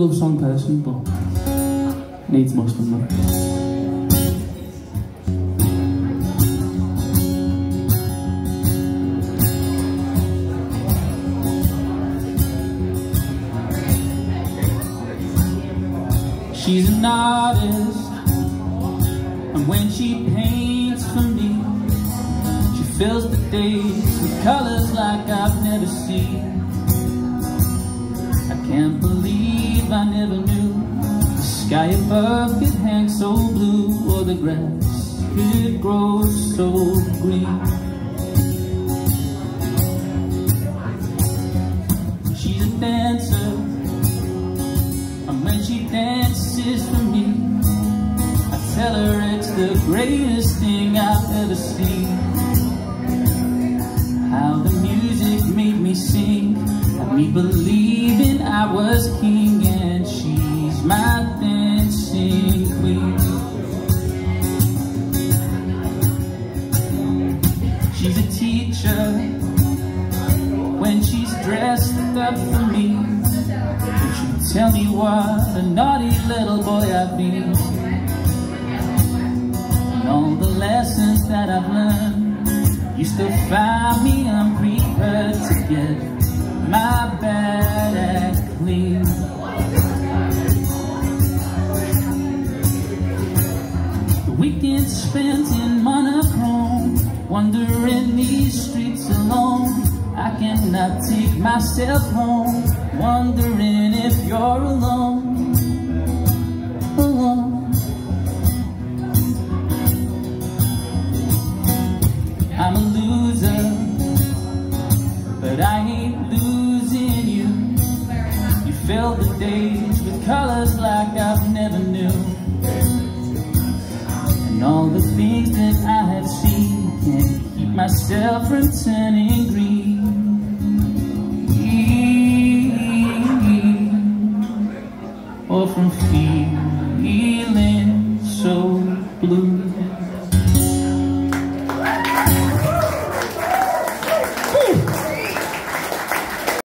love song person, but needs must and that. She's an artist, and when she paints for me, she fills the days with colors like I've never seen. I never knew the sky above could hang so blue or the grass could grow so green. She's a dancer, and when she dances for me, I tell her it's the greatest thing I've ever seen. How the music made me sing, had me believing I was king, when she's dressed up for me. And she tell me what a naughty little boy I've been. And all the lessons that I've learned, you still find me unprepared to get my bad act clean. The weekend spent in monochrome, wandering these streets alone. I cannot take myself home, wondering if you're alone. Alone. I'm a loser, but I ain't losing you. You fill the days with colors like I've never knew. And all the things myself from turning green. Or from feeling so blue.